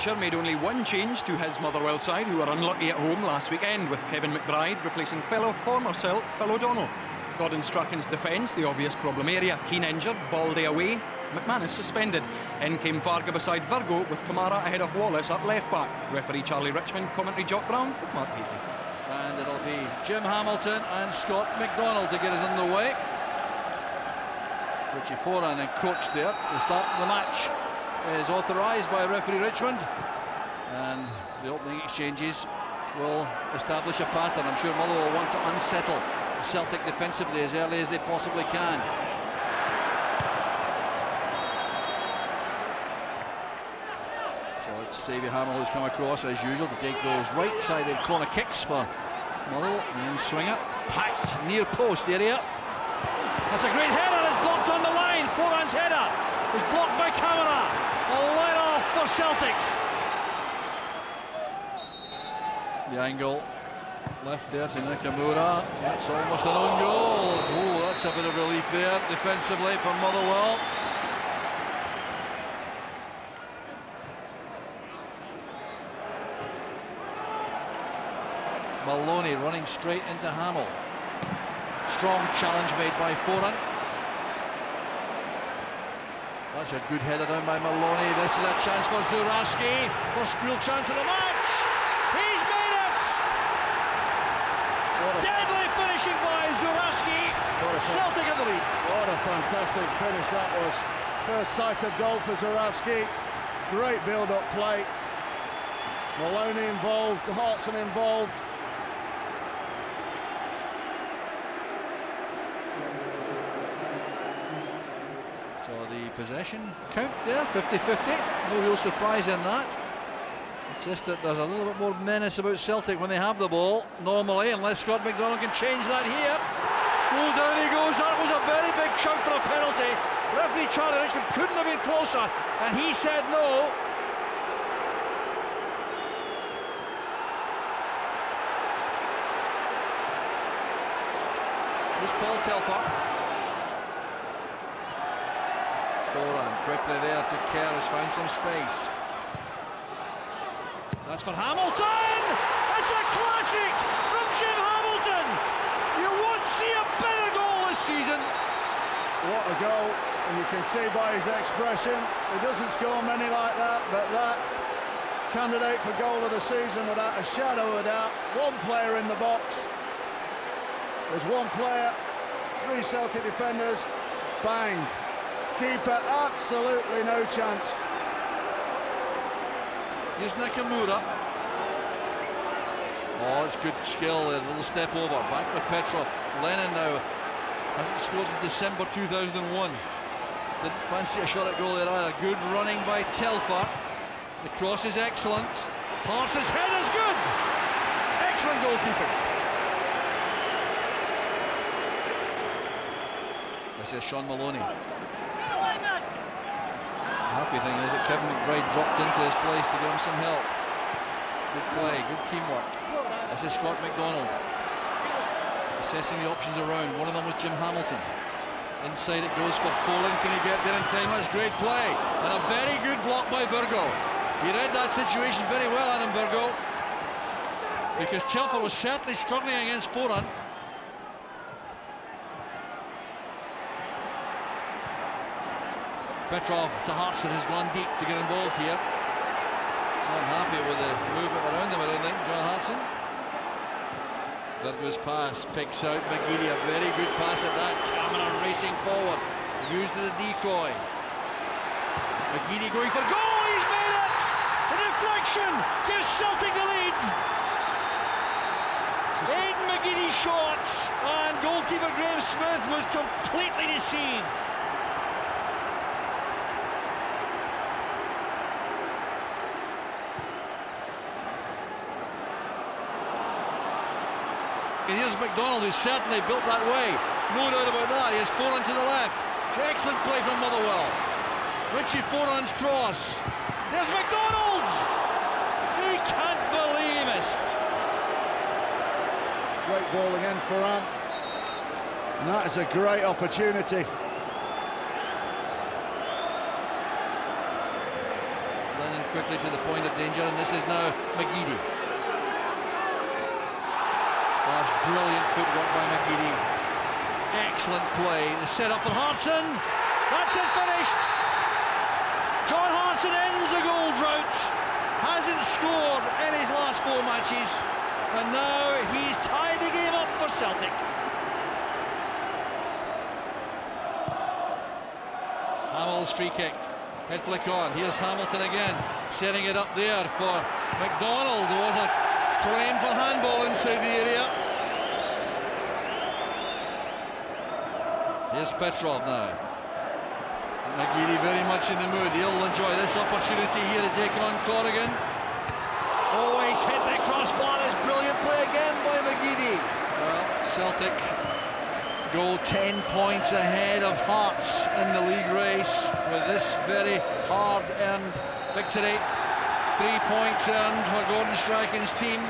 Butcher made only one change to his Motherwell side, who were unlucky at home last weekend, with Kevin McBride replacing fellow former Celt Phil O'Donnell. Gordon Strachan's defence, the obvious problem area. Keane injured, Balde away, McManus suspended. In came Varga beside Virgo, with Camara ahead of Wallace at left back. Referee Charlie Richmond, commentary Jock Brown with Mark Heatley. And it'll be Jim Hamilton and Scott McDonald to get us underway. Richie Foran encroached there. The start the match is authorised by referee Richmond. And the opening exchanges will establish a pattern. I'm sure Motherwell will want to unsettle Celtic defensively as early as they possibly can. So it's Xavier Hammell who's come across as usual to take those right-sided corner kicks for Motherwell. And swing it, packed near post area. That's a great header, it's blocked on the line. Foran's header was blocked by Camara. For Celtic. The angle left there to Nakamura. It's almost an own goal. Oh, that's a bit of relief there defensively for Motherwell. Maloney running straight into Hammell. Strong challenge made by Foran. That's a good header down by Maloney. This is a chance for Zurawski. First real chance of the match. He's made it! Deadly finishing by Zurawski. Celtic in the lead. What a fantastic finish that was. First sight of goal for Zurawski. Great build-up play. Maloney involved, Hartson involved. So the possession count there, 50-50. No real surprise in that. It's just that there's a little bit more menace about Celtic when they have the ball, normally, unless Scott McDonald can change that here. Oh, down he goes. That was a very big chunk for a penalty. Referee Charlie Richmond couldn't have been closer, and he said no. Here's Paul Telfer. Foran quickly there to Kerr has found some space. That's for Hamilton! It's a classic from Jim Hamilton! You won't see a better goal this season. What a goal. And you can see by his expression, he doesn't score many like that, but that candidate for goal of the season without a shadow of a doubt. One player in the box. There's one player, three Celtic defenders, bang. Keeper, absolutely no chance. Here's Nakamura. Oh, it's good skill, a little step over. Back with Petrov. Lennon now hasn't scored since December 2001. Didn't fancy a shot at goal there either. Good running by Telfer. The cross is excellent. Parsons' head is good. Excellent goalkeeping. This is Shaun Maloney. Thing is that Kevin McBride dropped into his place to give him some help. Good play, good teamwork. This is Scott McDonald. Assessing the options around. One of them was Jim Hamilton. Inside it goes for Foran. Can he get there in time? That's great play. And a very good block by Virgo. He read that situation very well, Adam Virgo. Because Telfer was certainly struggling against Foran. Petrov to Hartson has gone deep to get involved here. Not happy with the movement around him, I don't think, John Hartson. Virgo's pass picks out McGeady, a very good pass at that. Camara racing forward, used as a decoy. McGeady going for goal, he's made it! The deflection gives Celtic the lead. Aidan McGeady shot, and goalkeeper Graham Smith was completely deceived. And here's McDonald, who's certainly built that way. No doubt about that. He has Foran to the left. It's excellent play from Motherwell. Richie Foran's cross. There's McDonald! He can't believe he missed. Great ball again for Ant. And that is a great opportunity. Lennon quickly to the point of danger, and this is now McGeady. That's brilliant footwork by McGeady. Excellent play. The setup for Hartson. That's it finished. John Hartson ends a goal drought. Hasn't scored in his last four matches. And now he's tied the game up for Celtic. Hammell's free kick. Head flick on. Here's Hamilton again. Setting it up there for McDonald. There was a claim for handball inside the area. Here's Petrov now. McGeady very much in the mood. He'll enjoy this opportunity here to take on Corrigan. Always hit the crossbar. This brilliant play again by McGeady. Well, Celtic go 10 points ahead of Hearts in the league race with this very hard earned victory. Three points earned for Gordon Strachan's team.